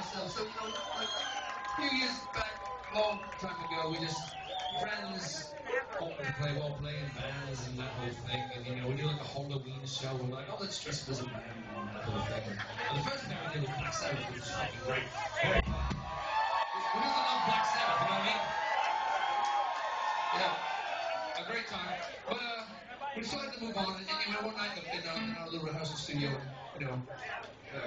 ourselves. So, you know, like, a few years back, long time ago, we just, friends wanted to play while playing bands and that whole thing. And, you know, we do like a Halloween show. We're like, oh, let's dress up as a band and that whole thing. And the first thing we did was Black Sabbath, which was fucking great. Who doesn't love Black Sabbath, you know what I mean? Yeah, a great time. But uh, we decided to move on, and you know, one night in, our, in our little rehearsal studio, you know, uh,